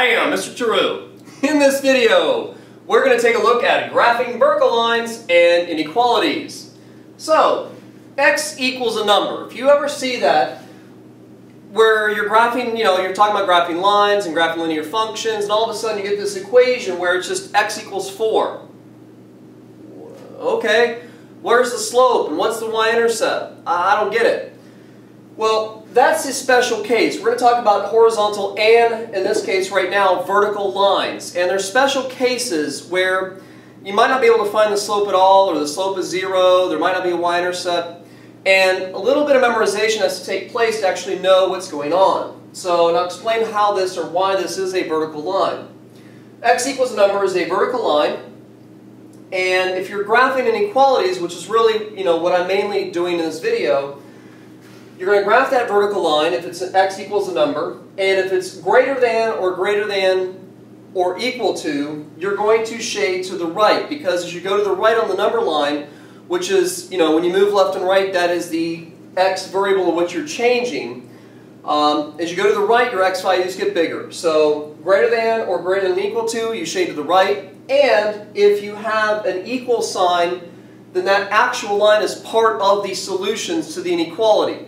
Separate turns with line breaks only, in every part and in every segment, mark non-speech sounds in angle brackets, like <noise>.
Bam, Mr. Tarrou. In this video, we're going to take a look at graphing vertical lines and inequalities. So, x equals a number. If you ever see that, where you're graphing, you know, you're talking about graphing lines and graphing linear functions, and all of a sudden you get this equation where it's just x equals 4. Okay, where's the slope and what's the y-intercept? I don't get it. Well, that's a special case. We're going to talk about horizontal and, in this case right now, vertical lines. And there's special cases where you might not be able to find the slope at all, or the slope is zero, there might not be a y-intercept. And a little bit of memorization has to take place to actually know what's going on. So, and I'll explain how this or why this is a vertical line. x equals a number is a vertical line. And if you're graphing inequalities, which is really, you know, what I'm mainly doing in this video, you're going to graph that vertical line if it's x equals a number, and if it's greater than or greater than or equal to, you're going to shade to the right because as you go to the right on the number line, which is, you know, when you move left and right, that is the x variable of what you're changing. Um, as you go to the right, your x values get bigger. So greater than or greater than equal to, you shade to the right. And if you have an equal sign, then that actual line is part of the solutions to the inequality.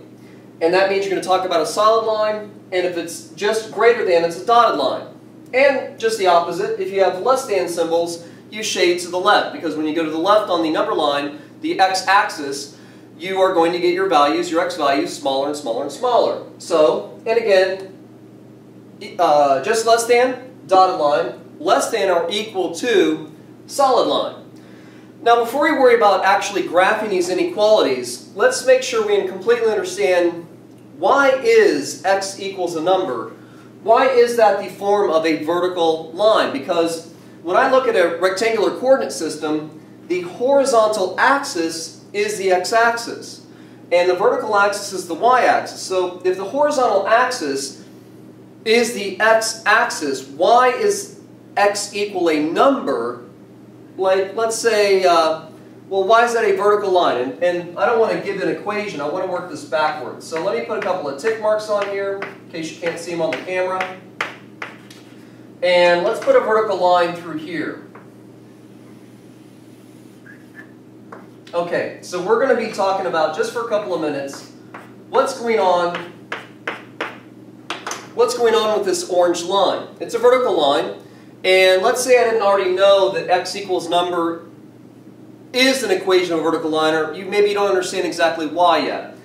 And that means you're going to talk about a solid line, and if it's just greater than, it's a dotted line. And just the opposite, if you have less than symbols, you shade to the left, because when you go to the left on the number line, the x-axis, you are going to get your values, your x values, smaller and smaller and smaller. So, and again, uh, just less than, dotted line, less than or equal to, solid line. Now before we worry about actually graphing these inequalities, let's make sure we completely understand why is x equals a number? Why is that the form of a vertical line? Because when I look at a rectangular coordinate system, the horizontal axis is the x-axis. And the vertical axis is the y-axis. So if the horizontal axis is the x-axis, why is x equal a number? Like, let's say, uh, well, why is that a vertical line? And, and I don't want to give an equation. I want to work this backwards. So let me put a couple of tick marks on here, in case you can't see them on the camera. And let's put a vertical line through here. Okay, so we're going to be talking about, just for a couple of minutes, what's going on what's going on with this orange line. It's a vertical line, and let's say I didn't already know that x equals number is an equation of a vertical line, or you maybe you don't understand exactly why yet.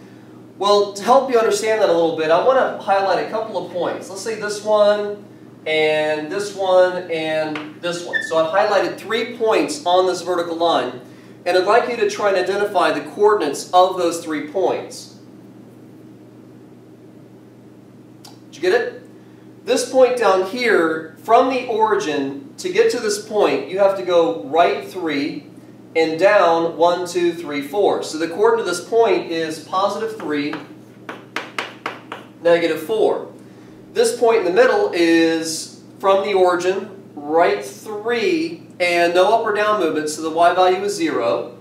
Well, to help you understand that a little bit, I want to highlight a couple of points. Let's say this one, and this one, and this one. So I've highlighted three points on this vertical line, and I'd like you to try and identify the coordinates of those three points. Did you get it? This point down here, from the origin, to get to this point, you have to go right 3, and down 1, 2, 3, 4. So the coordinate of this point is positive 3, negative 4. This point in the middle is from the origin, right 3, and no up or down movement, so the y value is 0.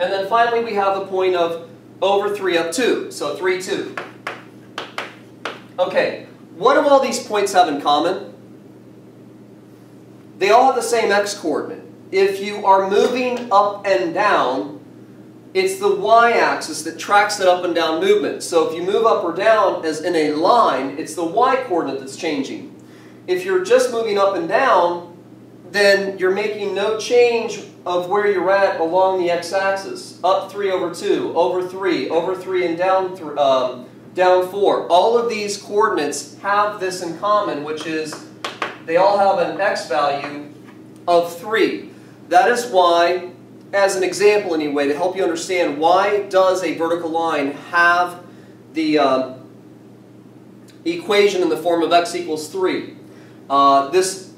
And then finally we have the point of over 3 up 2, so 3, 2. Okay, what do all these points have in common? They all have the same x-coordinate. If you are moving up and down, it's the y-axis that tracks that up and down movement. So if you move up or down as in a line, it's the y-coordinate that's changing. If you're just moving up and down, then you're making no change of where you're at along the x-axis. Up 3 over 2, over 3, over 3 and down, th um, down 4. All of these coordinates have this in common, which is they all have an x value of 3. That is why, as an example anyway, to help you understand why does a vertical line have the uh, equation in the form of x equals 3. Uh, this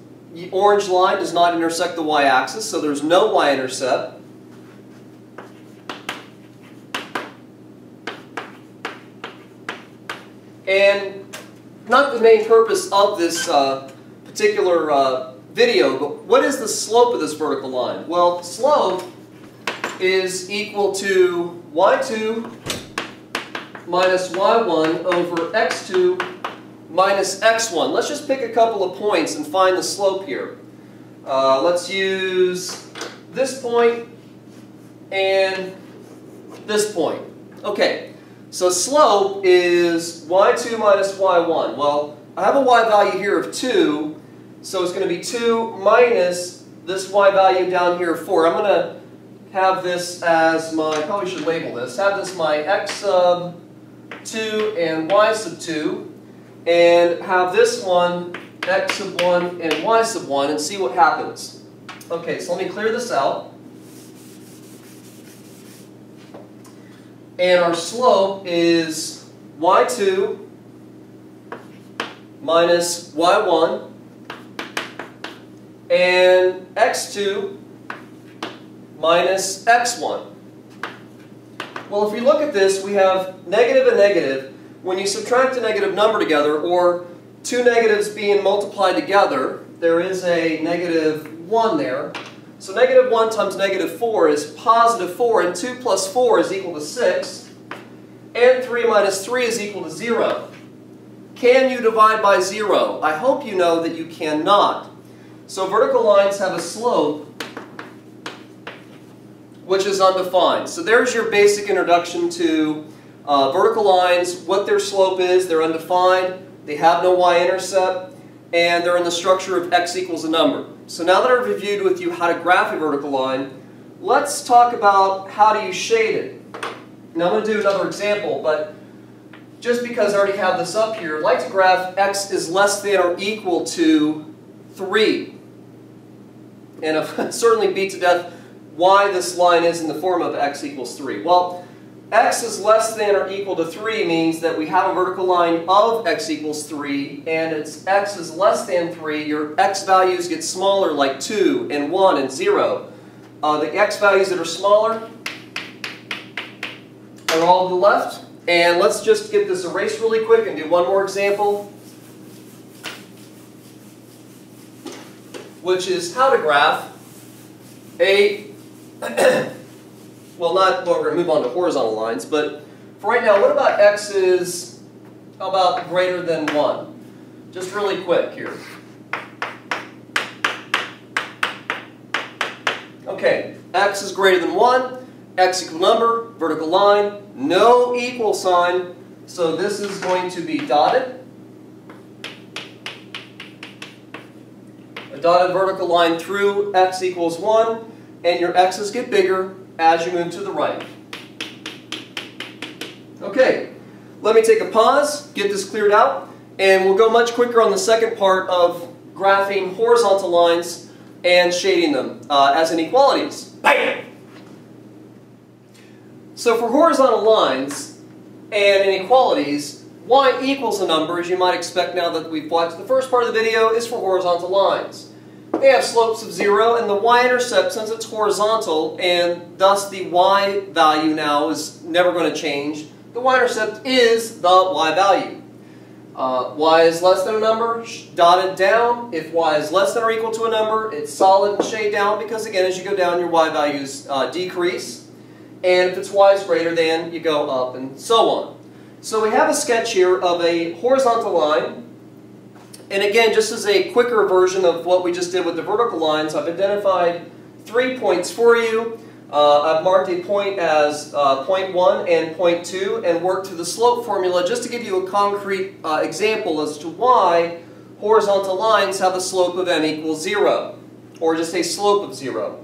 orange line does not intersect the y-axis, so there's no y-intercept. And not the main purpose of this uh, particular uh, video, but what is the slope of this vertical line? Well, slope is equal to y2 minus y1 over x2 minus x1. Let's just pick a couple of points and find the slope here. Uh, let's use this point and this point. Okay, so slope is y2 minus y1. Well, I have a y value here of 2, so it's going to be 2 minus this y value down here of 4. I'm going to have this as my, I probably should label this, have this my x sub 2 and y sub 2, and have this one x sub 1 and y sub 1 and see what happens. Okay, so let me clear this out. And our slope is y2 minus y1 and x2 minus x1. Well, if we look at this, we have negative and negative. When you subtract a negative number together, or two negatives being multiplied together, there is a negative 1 there. So negative 1 times negative 4 is positive 4, and 2 plus 4 is equal to 6. And 3 minus 3 is equal to 0. Can you divide by 0? I hope you know that you cannot. So vertical lines have a slope which is undefined. So there's your basic introduction to uh, vertical lines, what their slope is, they're undefined, they have no y-intercept, and they're in the structure of x equals a number. So now that I've reviewed with you how to graph a vertical line, let's talk about how do you shade it. Now I'm going to do another example, but just because I already have this up here, I'd like to graph x is less than or equal to 3. And I've <laughs> certainly beat to death why this line is in the form of x equals 3. Well, x is less than or equal to 3 means that we have a vertical line of x equals 3, and it's x is less than 3, your x values get smaller like 2 and 1 and 0. Uh, the x values that are smaller are all to the left. And let's just get this erased really quick and do one more example, which is how to graph a <coughs> well, not, well, we're going to move on to horizontal lines, but for right now, what about x is, how about greater than 1? Just really quick here. Okay, x is greater than 1, x equal number, vertical line, no equal sign, so this is going to be dotted. A dotted vertical line through x equals 1, and your x's get bigger as you move to the right. Okay, let me take a pause, get this cleared out, and we'll go much quicker on the second part of graphing horizontal lines and shading them uh, as inequalities. Bam! So for horizontal lines and inequalities, y equals a number, as you might expect now that we've watched the first part of the video, is for horizontal lines. They have slopes of 0, and the y-intercept, since it's horizontal, and thus the y value now is never going to change, the y-intercept is the y value. Uh, y is less than a number, dotted down. If y is less than or equal to a number, it's solid and shade down because, again, as you go down, your y values uh, decrease. And if it's y is greater than, you go up, and so on. So we have a sketch here of a horizontal line and again, just as a quicker version of what we just did with the vertical lines, I've identified three points for you. Uh, I've marked a point as uh, point 1 and point 2 and worked to the slope formula just to give you a concrete uh, example as to why horizontal lines have a slope of m equals 0, or just a slope of 0.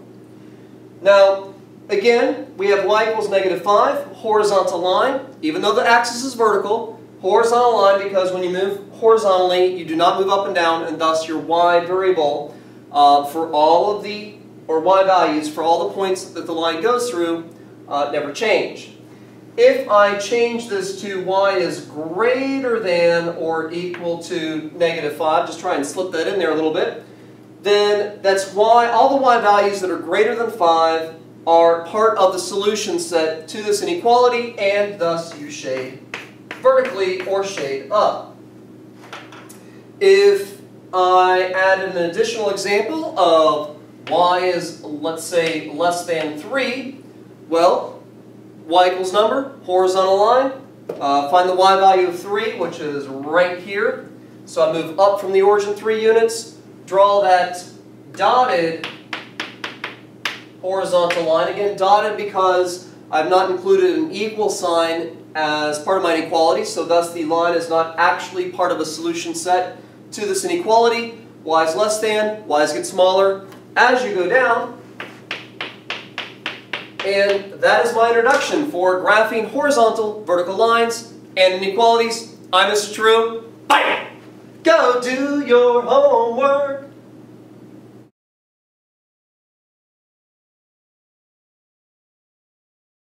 Now, again, we have y equals negative 5, horizontal line, even though the axis is vertical, horizontal line because when you move horizontally, you do not move up and down, and thus your y variable uh, for all of the, or y values for all the points that the line goes through uh, never change. If I change this to y is greater than or equal to negative 5, just try and slip that in there a little bit, then that's y, all the y values that are greater than 5 are part of the solution set to this inequality, and thus you shade vertically or shade up. If I add an additional example of y is, let's say, less than 3, well, y equals number, horizontal line, uh, find the y value of 3, which is right here. So I move up from the origin 3 units, draw that dotted horizontal line. Again, dotted because I've not included an equal sign as part of my inequality, so thus the line is not actually part of a solution set to this inequality. y is less than, y's get smaller. As you go down, and that is my introduction for graphing horizontal, vertical lines, and inequalities. I'm Mr. Tarrou. Bye! Go do your homework.